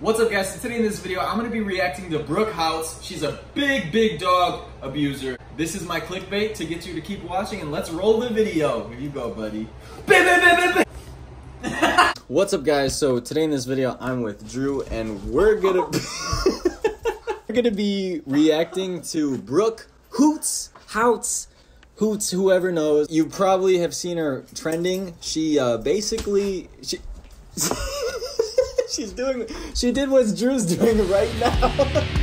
What's up guys, so today in this video I'm to be reacting to Brooke Houts. She's a big, big dog abuser. This is my clickbait to get you to keep watching and let's roll the video. Here you go, buddy. What's up guys, so today in this video I'm with Drew and we're gonna we're gonna be reacting to Brooke Hoots Houts Hoots whoever knows. You probably have seen her trending. She uh basically she She's doing she did what Drew's doing right now.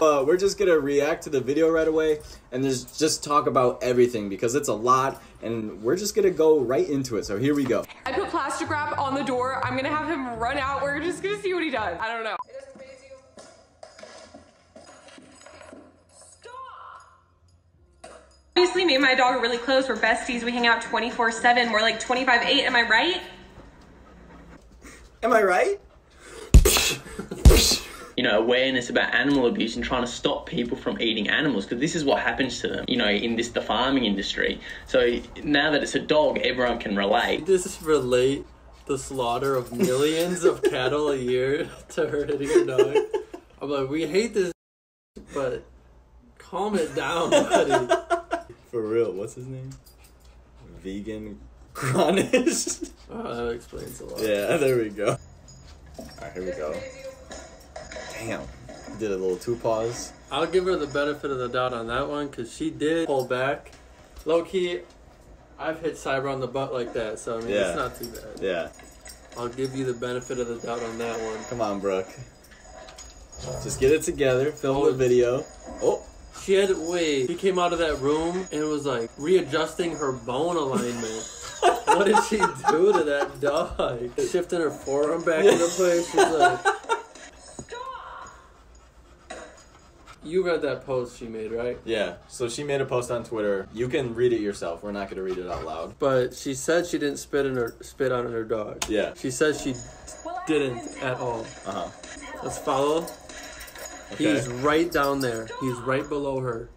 Uh, we're just gonna react to the video right away and just just talk about everything because it's a lot and we're just gonna go right into it. So here we go. I put plastic wrap on the door. I'm gonna have him run out. We're just gonna see what he does. I don't know. Obviously, me and my dog are really close. We're besties. We hang out 24 7. We're like 25 8. Am I right? Am I right? you know, awareness about animal abuse and trying to stop people from eating animals because this is what happens to them, you know, in this the farming industry. So now that it's a dog, everyone can relate. Just relate the slaughter of millions of cattle a year to hurting a dog. I'm like, we hate this, but calm it down, buddy. For real, what's his name? Vegan Chronish. Oh, that explains a lot. yeah, there we go. Alright, here we go. Damn. Did a little two pause. I'll give her the benefit of the doubt on that one because she did pull back. Low key, I've hit Cyber on the butt like that, so I mean, Yeah. it's not too bad. Yeah. I'll give you the benefit of the doubt on that one. Come on, Brooke. Just get it together, film the video. Oh, She had wait. She came out of that room and was like readjusting her bone alignment. what did she do to that dog? Shifting her forearm back into place. She's like, you read that post she made, right? yeah. So she made a post on Twitter. You can read it yourself. We're not going to read it out loud. But she said she didn't spit in her spit on her dog. Yeah. She says she didn't at all. Uh huh. Let's follow. Okay. He's right down there. He's right below her.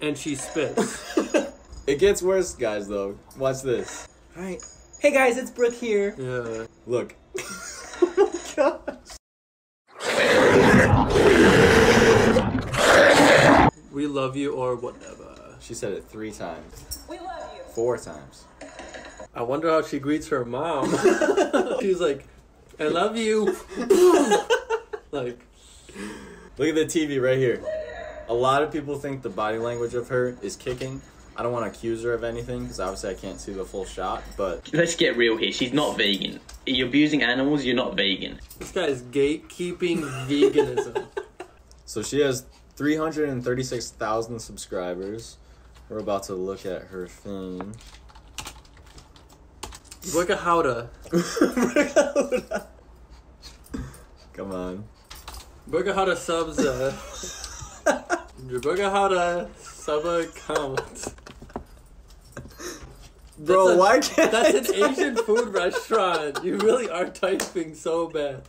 And she spits. It gets worse, guys, though. Watch this. Alright. Hey, guys, it's Brooke here. yeah. Look. oh my gosh. We love you or whatever. She said it three times. We love you. Four times. I wonder how she greets her mom. She's like, I love you. like, Look at the TV right here. A lot of people think the body language of her is kicking. I don't want to accuse her of anything because obviously I can't see the full shot, but Let's get real here. She's not vegan. You're abusing animals. You're not vegan. this guy is gatekeeping veganism. so she has 336,000 subscribers. We're about to look at her thing. Look at how to. Come on. Look at how to subs. Uh, look at how to sub account. Bro, a- why can't That's an? Asian food restaurant. You really are typing so bad.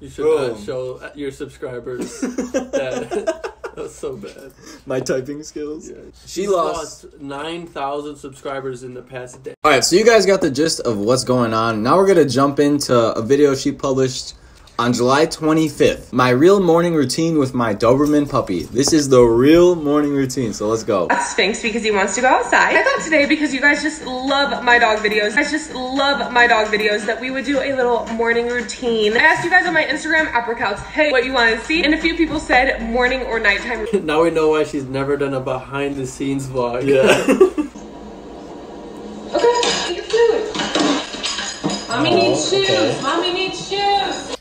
You should not show your subscribers that. That was so bad. My typing skills. She She's lost. lost 9,000 subscribers in the past day. All right, so you guys got the gist of what's going on. Now we're gonna jump into a video she published on July 25th. My real morning routine with my Doberman puppy. This is the real morning routine. So let's go. That's Sphinx because he wants to go outside. I thought today because you guys just love my dog videos. You guys just love my dog videos that we would do a little morning routine. I asked you guys on my Instagram, apricouts, hey, what you want to see, and a few people said morning or nighttime. Now we know why she's never done a behind the scenes vlog. Yeah. Okay, eat your food. Mommy oh, needs shoes. okay. Mommy needs shoes.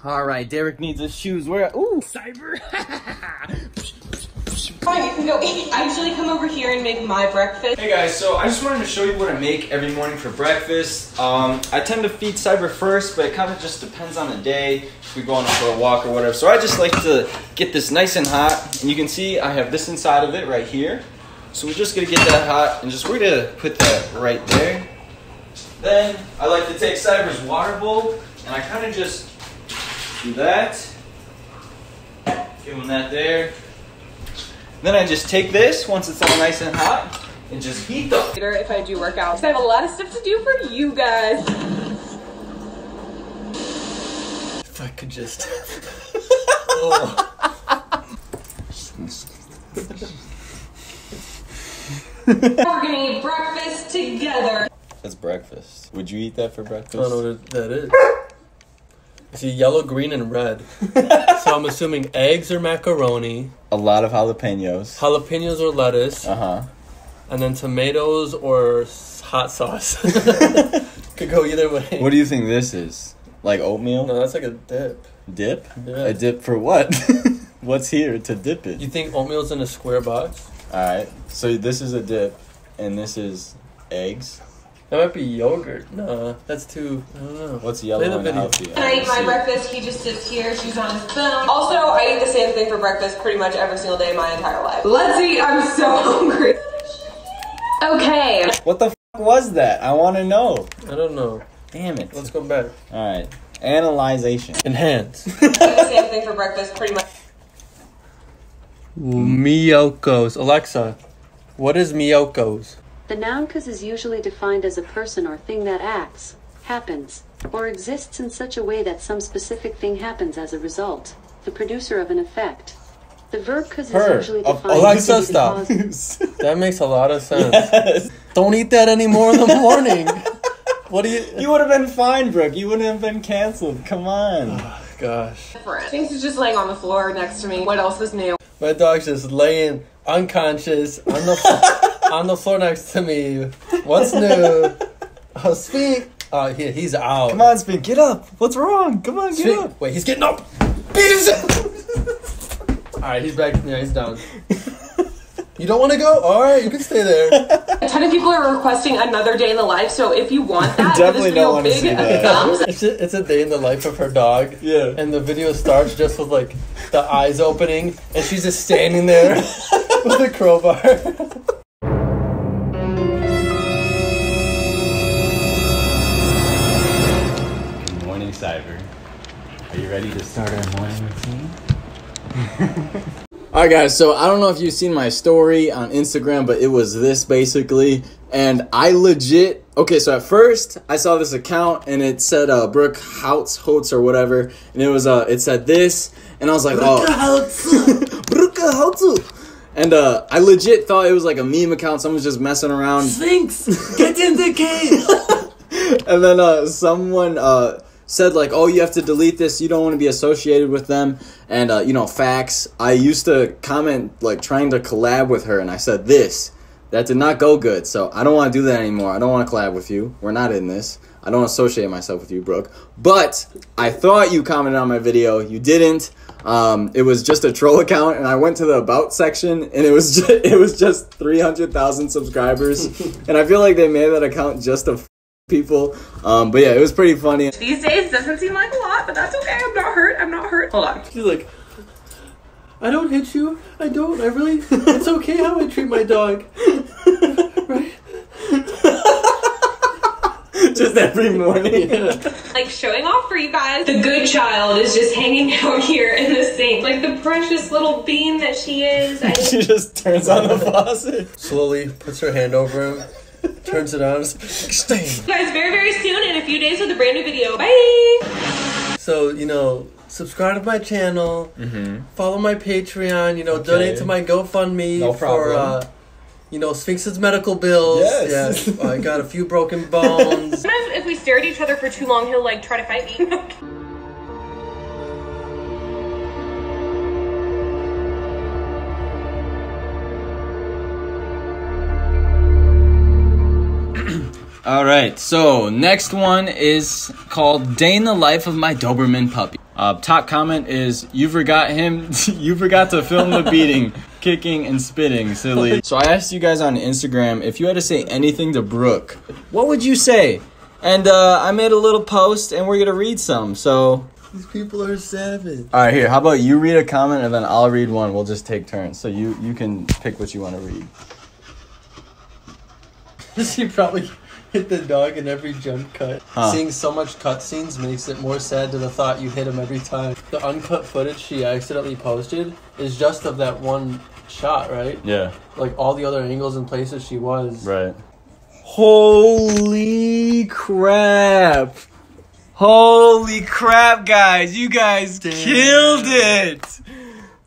All right, Derek needs his shoes. Where? Ooh, cyber. Fine, you can go eat. I usually come over here and make my breakfast. Hey guys, so I just wanted to show you what I make every morning for breakfast. Um, I tend to feed Cyber first, but it kind of just depends on the day. If we go on for a walk or whatever. So I just like to get this nice and hot. And you can see I have this inside of it right here. So we're just gonna get that hot and just we're gonna put that right there. Then I like to take Cyber's water bowl and I kind of just do that. Give him that there. Then I just take this once it's all nice and hot and just heat them. Later if I do work out. 'cause I have a lot of stuff to do for you guys. If I could just. oh. We're gonna eat breakfast together. That's breakfast. Would you eat that for breakfast? I don't know what that is. See yellow, green, and red. so I'm assuming eggs or macaroni, A lot of jalapenos. jalapenos or lettuce, Uh huh. and then tomatoes or hot sauce. Could go either way. What do you think this is? Like oatmeal? No, that's like a dip. Dip? Yeah. A dip for what? What's here to dip it? You think oatmeal's in a square box? Alright, so this is a dip, and this is eggs. That might be yogurt. No, that's too. I don't know. What's yellow Play the and video. healthy? When I eat my breakfast, he just sits here, she's on his phone. Also, I eat the same thing for breakfast pretty much every single day of my entire life. Let's eat, I'm so hungry. Okay. What the f- was that? I want to know. I don't know. Damn it. Let's go back. Alright. Analyzation. Enhance. same thing for breakfast pretty much. Miyoko's. Alexa, what is Miyoko's? The noun cause is usually defined as a person or thing that acts, happens, or exists in such a way that some specific thing happens as a result, the producer of an effect. The verb cause is usually Of- defined Alexa, as a stop. cause- That makes a lot of sense. yes. Don't eat that anymore in the morning. what do you? You would have been fine, Brooke. You wouldn't have been canceled. Come on. Oh, gosh, Sphinx is just laying on the floor next to me. What else is new? my dog's just laying unconscious on the on the floor next to me. What's new? Oh, speak. Oh, he, he's out. Come on, Speak. Get up. What's wrong? Come on, get Speak. up. Wait, he's getting up. Beat All right, he's back. Yeah, he's down. You don't want to go? All right, you can stay there. A ton of people are requesting another day in the life, so if you want that, Definitely this video don't wanna big see that. thumbs It's a, it's a day in the life of her dog. Yeah. And the video starts just with like the eyes opening, and she's just standing there with a crowbar. You ready to start our morning routine? Alright, guys, so I don't know if you've seen my story on Instagram, but it was this basically. And I legit. Okay, so at first I saw this account and it said uh, Brooke Houts, Holtz, or whatever. And it was, uh, it said this. And I was like, Brooke oh. Brooke Houts. And uh, I legit thought it was like a meme account. Someone's just messing around. Sphinx, get in the cave. and then uh, someone uh, said like, "Oh, you have to delete this. You don't want to be associated with them." And uh, you know, facts. I used to comment like trying to collab with her, and I said this. That did not go good, so I don't want to do that anymore. I don't want to collab with you. We're not in this. I don't associate myself with you, Brooke. But I thought you commented on my video. You didn't. Um, it was just a troll account, and I went to the about section, and it was just, it was just three hundred thousand subscribers, and I feel like they made that account just to people. Um, but yeah, it was pretty funny. These days doesn't seem like a lot, but that's okay. I'm not hurt. I'm not hurt. Hold on. She's like, I don't hit you. I don't. I really. It's okay how I treat my dog. right? just every morning. Like showing off for you guys. The good child is just hanging out here in the sink. Like the precious little bean that she is. I she just turns on the faucet. Slowly puts her hand over him, turns it on. Stay. guys very, very soon in a few days with a brand new video. Bye! So you know, subscribe to my channel, follow my Patreon. You know, donate to my GoFundMe No for uh, you know Sphinx's medical bills. Yes. Yeah, I got a few broken bones. Sometimes if we stare at each other for too long, he'll like try to fight me. All right, so next one is called "Day in the Life of My Doberman Puppy." Uh, top comment is you forgot him. you forgot to film the beating, kicking, and spitting. Silly. So I asked you guys on Instagram if you had to say anything to Brooke, what would you say? And uh, I made a little post, and we're gonna read some. So These people are savage. all right, here. How about you read a comment, and then I'll read one. We'll just take turns. So you you can pick what you want to read. she probably hit the dog in every jump cut. Huh. Seeing so much cutscenes makes it more sad to the thought you hit him every time. The uncut footage she accidentally posted is just of that one shot, right? Yeah. Like all the other angles and places she was. Right. Holy crap! Holy crap, guys. You guys killed it.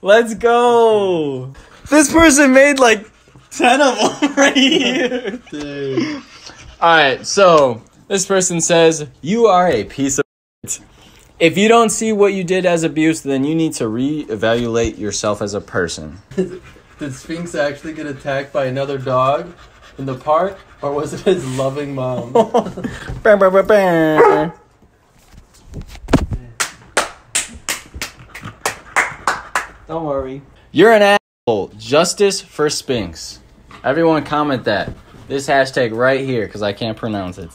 Let's go. This person made like 10 of them right here. All right, so this person says, You are a piece of shit. If you don't see what you did as abuse, then you need to reevaluate yourself as a person. Did Sphinx actually get attacked by another dog in the park, or was it his loving mom? Bah, bah, bah, bah. Don't worry. You're an asshole. Justice for Sphinx. Everyone comment that. This hashtag right here because I can't pronounce it.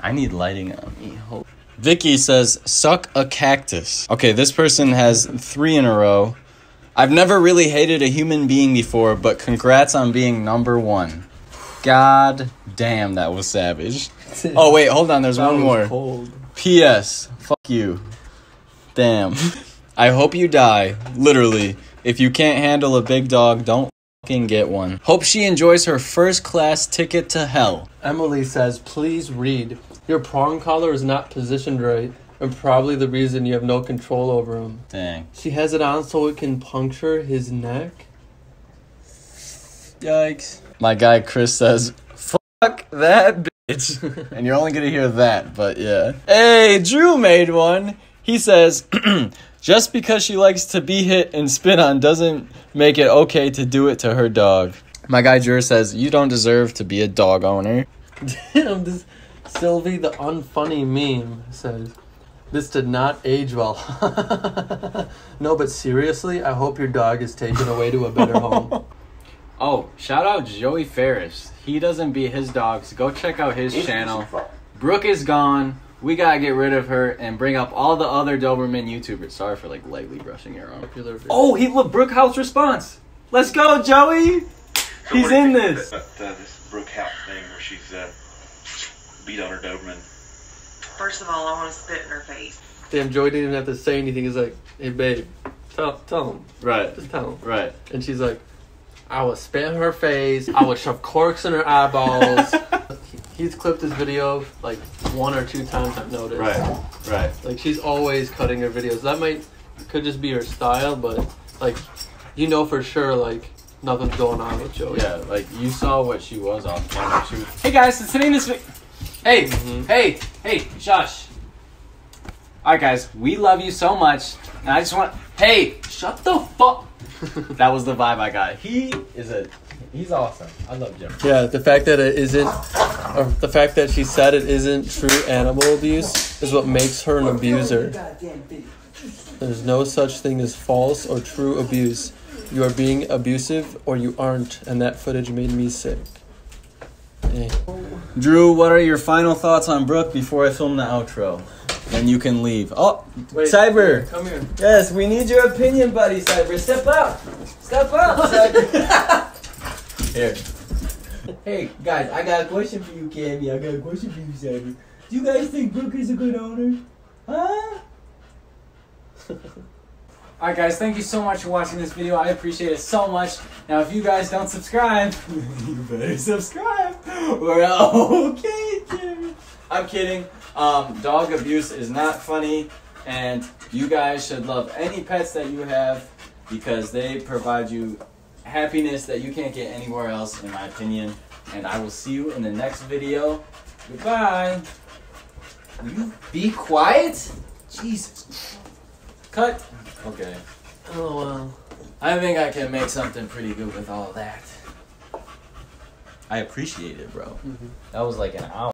I need lighting on me. Vicky says, suck a cactus. Okay, this person has three in a row. I've never really hated a human being before, but congrats on being number one. God damn, that was savage. Oh, wait, hold on. There's That one more. Cold. P.S. Fuck you. Damn. I hope you die. Literally. If you can't handle a big dog, don't get one. Hope she enjoys her first class ticket to hell. Emily says, please read. Your prong collar is not positioned right, and probably the reason you have no control over him. Dang. She has it on so it can puncture his neck. Yikes. My guy Chris says, fuck that bitch. and you're only gonna hear that, but yeah. Hey, Drew made one. He says, just because she likes to be hit and spit on doesn't make it okay to do it to her dog. My guy Drew says, you don't deserve to be a dog owner. Damn, this Sylvie the unfunny meme says, This did not age well. no, but seriously, I hope your dog is taken away to a better home. Oh, shout out Joey Ferris. He doesn't beat his dogs. Go check out his channel. Brooke is gone. We gotta get rid of her and bring up all the other Doberman YouTubers. Sorry for like lightly brushing your arm. Oh, he look Brooke Houts response. Let's go, Joey. He's in this. About uh, this Brooke Houts thing where she's uh, beat on her Doberman. First of all, I want to spit in her face. Damn, Joey didn't even have to say anything. He's like, Hey, babe, tell, tell him. Right, Just tell him. right. And she's like, I would spit in her face. I would shove corks in her eyeballs. He's clipped his video like one or two times. I've noticed. Right, right. Like she's always cutting her videos. That might could just be her style, but like you know for sure like nothing's going on with Joey. Yeah, like you saw what she was off camera. She was, hey guys, it's today in this. Vi- hey, Mhm. hey, hey, shush. All right, guys, we love you so much, and I just want. Hey, shut the fuck. that was the vibe I got. He is a. He's awesome. I love Jim. Yeah, the fact that it isn't, or the fact that she said it isn't true animal abuse is what makes her an abuser. There's no such thing as false or true abuse. You are being abusive or you aren't, and that footage made me sick. Hey. Drew, what are your final thoughts on Brooke before I film the outro? And you can leave. Oh, Cyber. come here. Yes, we need your opinion, buddy. Cyber, step up. Step up, Cyber. Here. Hey guys, I got a question for you, Cammy. I got a question for you, Cyber. Do you guys think Brooke is a good owner? Huh? Alright guys, thank you so much for watching this video. I appreciate it so much. Now if you guys don't subscribe, you better subscribe. We're okay, Cammy. I'm kidding. Um, dog abuse is not funny, and you guys should love any pets that you have because they provide you happiness that you can't get anywhere else, in my opinion. And I will see you in the next video. Goodbye. Will you be quiet? Jesus. Cut. Okay. Oh well. I think I can make something pretty good with all that. I appreciate it, bro. That was like an hour.